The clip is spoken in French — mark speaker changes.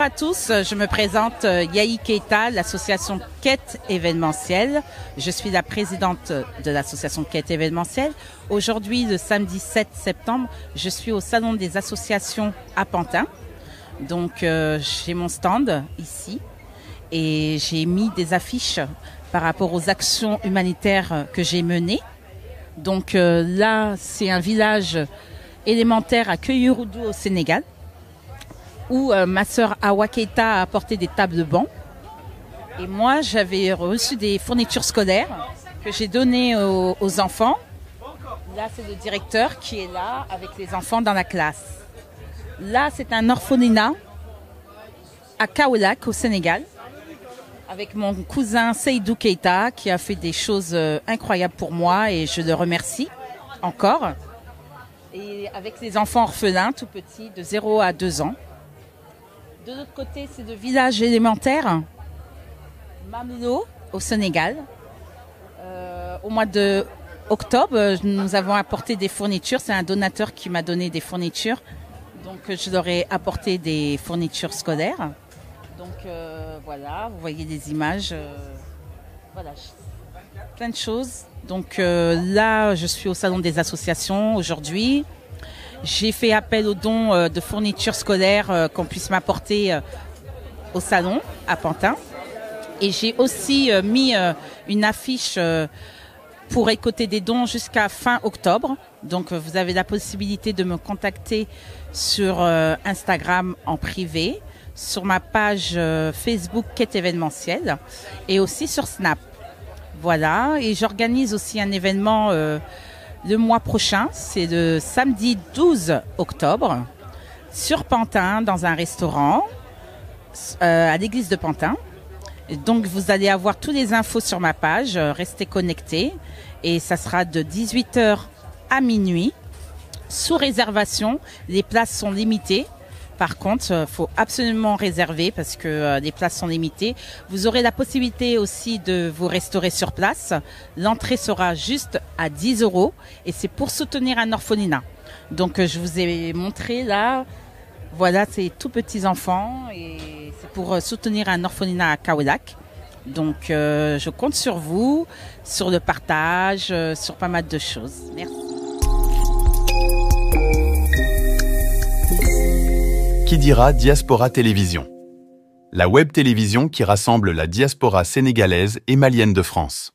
Speaker 1: Bonjour à tous, je me présente euh, Yahi Keita, l'association Quête événementielle. Je suis la présidente de l'association Quête événementielle. Aujourd'hui, le samedi 7 septembre, je suis au salon des associations à Pantin. Donc euh, j'ai mon stand ici et j'ai mis des affiches par rapport aux actions humanitaires que j'ai menées. Donc euh, là, c'est un village élémentaire à Keuyourou au Sénégal où euh, ma sœur Awa Keita a apporté des tables de banc. Et moi, j'avais reçu des fournitures scolaires que j'ai données aux, enfants. Là, c'est le directeur qui est là avec les enfants dans la classe. Là, c'est un orphelinat à Kaolack, au Sénégal, avec mon cousin Seydou Keita, qui a fait des choses euh, incroyables pour moi et je le remercie encore. Et avec les enfants orphelins tout petits, de 0 à 2 ans. De l'autre côté, c'est le village élémentaire, Mamlo, au Sénégal. Euh, au mois de octobre, nous avons apporté des fournitures. C'est un donateur qui m'a donné des fournitures. Donc, je leur ai apporté des fournitures scolaires. Donc, euh, voilà, vous voyez des images. Euh, voilà, plein de choses. Donc, là, je suis au Salon des associations aujourd'hui. J'ai fait appel aux dons euh, de fournitures scolaires euh, qu'on puisse m'apporter euh, au salon à Pantin. Et j'ai aussi mis une affiche pour récolter des dons jusqu'à fin octobre. Donc vous avez la possibilité de me contacter sur Instagram en privé, sur ma page Facebook Quête événementielle et aussi sur Snap. Voilà, et j'organise aussi un événement le mois prochain, c'est le samedi 12 octobre, sur Pantin, dans un restaurant, euh, à l'église de Pantin. Donc vous allez avoir toutes les infos sur ma page, euh, restez connectés. Et ça sera de 18h à minuit, sous réservation. Les places sont limitées. Par contre, il euh, faut absolument réserver parce que euh, les places sont limitées. Vous aurez la possibilité aussi de vous restaurer sur place. L'entrée sera juste à 10 euros et c'est pour soutenir un orphelinat. Donc euh, je vous ai montré là, voilà, c'est tout petits enfants et c'est pour soutenir un orphelinat à Kaolack. Donc je compte sur vous, sur le partage, sur pas mal de choses. Merci.
Speaker 2: Qui dira Diaspora Télévision? La web télévision qui rassemble la diaspora sénégalaise et malienne de France.